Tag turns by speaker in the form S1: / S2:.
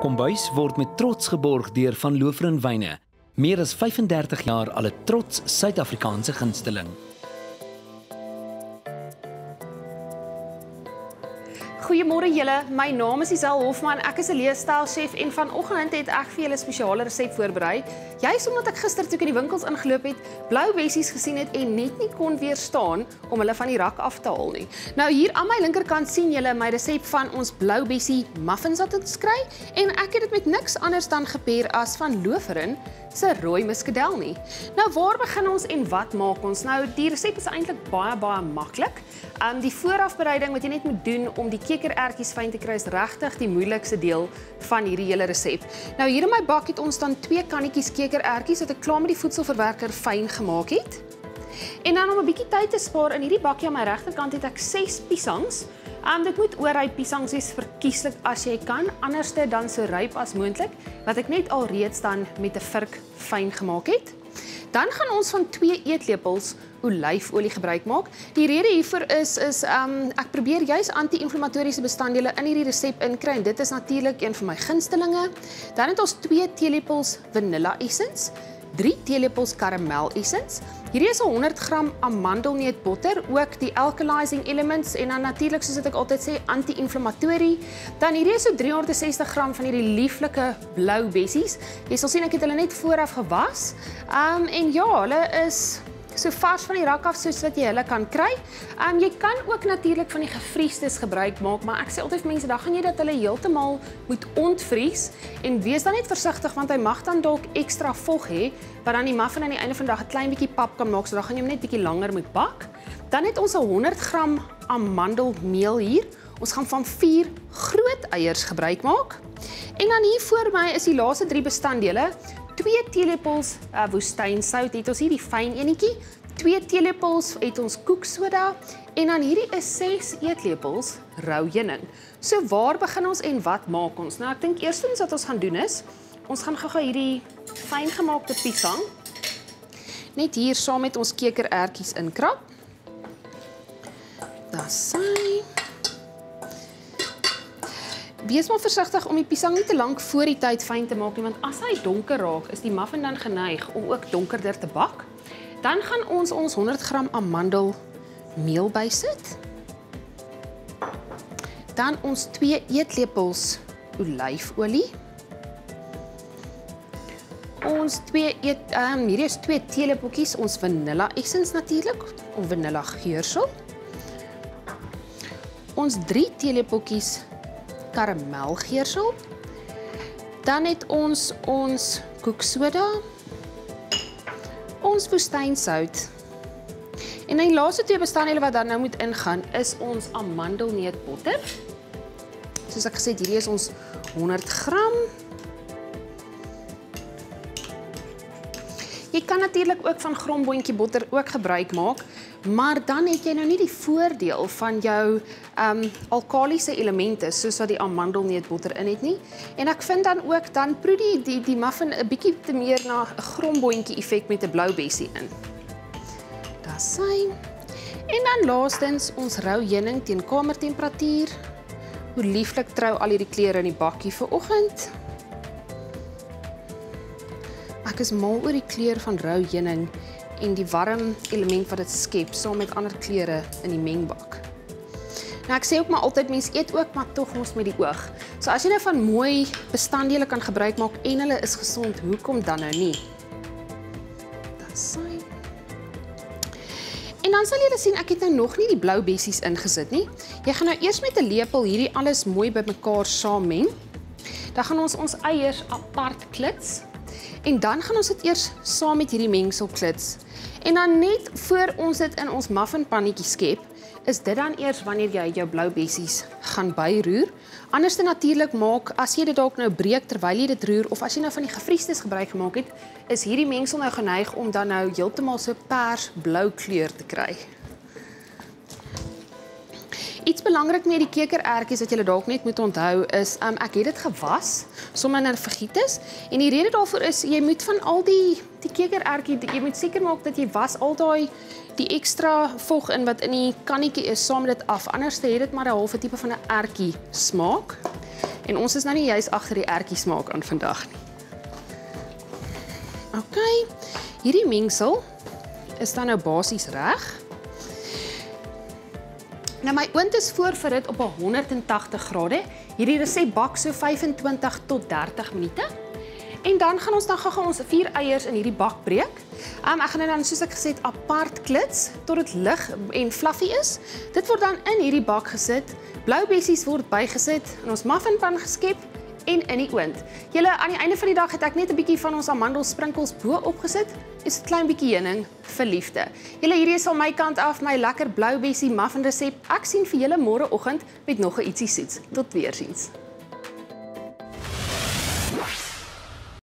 S1: Kombuis word met trots geborg deur Van Loofren Wyne. Meer as 35 jaar al 'n trots Suid-Afrikaanse gunsteling.
S2: Goeiemôre julle. My naam is Isel Hofman. Ek is 'n leefstylchef en vanoggend het ek vir julle 'n spesiale resep voorberei. Juist omdat ek gister toe ek in die winkels ingeloop het, blou bessies gesien het en net nie kon weerstaan om hulle van die rak af te haal nie. Nou hier aan my linkerkant sien julle my resep van ons blou bessie muffins wat ons kry en ek het dit met niks anders dan gepair as van loferin se rooi muskadel nie. Nou waar begin ons en wat maak ons? Nou die resep is eintlik baie baie maklik. Um die voorafbereiding wat jy net moet doen om die kekerertjies fyn te kry is regtig die moeilikste deel van hierdie hele resep. Nou hier in my bak het ons dan twee kannetjies kekerertjies wat ek klaar met die voedselverwerker fyn gemaak het. En dan om 'n bietjie tyd te spaar in hierdie bakkie aan my regterkant het ek 6 piesangs. Um dit moet oorryp piesangs wees verkieslik as jy kan, anderste dan so ryp as moontlik wat ek net al reeds dan met 'n vurk fyn gemaak het. Dan gaan ons van 2 eetlepels olyfolie gebruik maak. Die rede hiervoor is is um ek probeer juis anti-inflammatoriese bestanddele in hierdie resep inkry en dit is natuurlik een van my gunstelinge. Dan het ons 2 teelepels vanilla essence, 3 teelepels karamel essence. Hierdie is 100 gram amandelneutbotter, ook die alkalizing elements en dan natuurlik soos ek altyd sê anti-inflammatorie. Dan hierdie is so 360 gram van hierdie lieflike blou bessies. Jy sal sien ek het hulle net vooraf gewas. Um en ja, hulle is so vars van die rak af soos wat jy hulle kan kry. Um jy kan ook natuurlik van die gefriesdes gebruik maak, maar ek sê altyd vir mense, dan gaan jy dat hulle heeltemal moet ontvries en wees dan net versigtig want hy mag dan dalk ekstra vog hê wat dan die muffin aan die einde van die dag 'n klein bietjie pap kan maak, so dan gaan jy hom net bietjie langer moet bak. Dan het ons 'n 100 gram amandelmeel hier. Ons gaan van 4 groot eiers gebruik maak. En dan hier voor my is die laaste 3 bestanddele. 2 teelepels uh, woestynsout het ons hier die fyn enetjie. 2 teelepels het ons koeksoda en dan hierdie is 6 eetlepels rou heuning. So waar begin ons en wat maak ons? Nou ek dink eerstens wat ons gaan doen is ons gaan gou-gou hierdie fyn gemaakte piesang net hier saam met ons kekerertjies inkrap. Daar sy. Wees maar versigtig om die piesang nie te lank voor die tyd fyn te maak nie want as hy donker raak, is die muffin dan geneig om ook donkerder te bak. Dan gaan ons ons 100 gram amandelmeel bysit. Dan ons 2 eetlepels olyfolie. Ons 2 eet ehm um, hierdie is 2 teelepeltjies ons vanilla essence natuurlik of vanilla geursel. Ons 3 teelepeltjies karamelgeursel. Dan het ons ons koeksoda. Ons woestynsout. En die laaste twee bestanddele wat dan nou moet ingaan is ons amandelneutbotter. Soos ek gesê het, hierdie is ons 100 gram. Jy kan natuurlik ook van gromboontjie botter ook gebruik maak, maar dan het jy nou nie die voordeel van jou um alkalisiese elemente soos wat die amandelneutbotter in het nie. En ek vind dan ook dan proe die die, die muffin 'n bietjie te meer na 'n gromboontjie effek met 'n blou bessie in. Daar sy. En dan laastens ons rou heuning teen kamertemperatuur. Hoe lieflik trou al hierdie kleure in die bakkie vir oggend. Ek is mal oor die kleur van rou heuning en die warm element wat dit skep saam met ander kleure in die mengbak. Nou ek sê ook maar altyd mense eet ook maar tog ons met die oog. So as jy nou van mooi bestanddele kan gebruik maak en hulle is gesond, hoekom dan nou nie? Dan sy. En dan sal julle sien ek het nou nog nie die blou bessies ingesit nie. Jy gaan nou eers met 'n lepel hierdie alles mooi bymekaar saam meng. Dan gaan ons ons eiers apart klits. En dan gaan ons dit eers saam met hierdie mengsel klits. En dan net voor ons dit in ons muffinpannetjie skep, is dit dan eers wanneer jy jou blou bessies gaan byroer. Anderste natuurlik maak as jy dit dalk nou breek terwyl jy dit roer of as jy nou van die gefriesdes gebruik gemaak het, is hierdie mengsel nou geneig om dan nou heeltemal so pers blou kleur te kry. Iets belangrik met die kekerertjies wat jy dalk net moet onthou is, um, ek het dit gewas sommer in vergietes en die rede daarvoor is jy moet van al die die kekerertjie jy moet seker maak dat jy was al daai die ekstra vog in wat in die kannetjie is saam met dit af. Anders het dit maar 'n halfe tipe van 'n ertjie smaak. En ons is nou nie juis agter die ertjies maak aan vandag nie. OK. Hierdie mengsel is dan nou basies reg. Nou my oond is voorverhit op 180 grade. Hierdie resep bak so 25 tot 30 minute. En dan gaan ons dan gou-gou ons vier eiers in hierdie bak breek. Um, ek gaan dit dan soos ek gesê het apart klits tot dit lig en fluffy is. Dit word dan in hierdie bak gesit. Blou bessies word bygesit in ons muffinpan geskep en in die oond. Julle aan die einde van die dag het ek net 'n bietjie van ons amandelsprinkels bo opgesit. Is 'n klein bietjie heuning vir liefde. Julle hierdie is van my kant af my lekker blou bessie muffin resep. Ek sien vir julle môre oggend met nog 'n ietsie soets. Tot weer sins.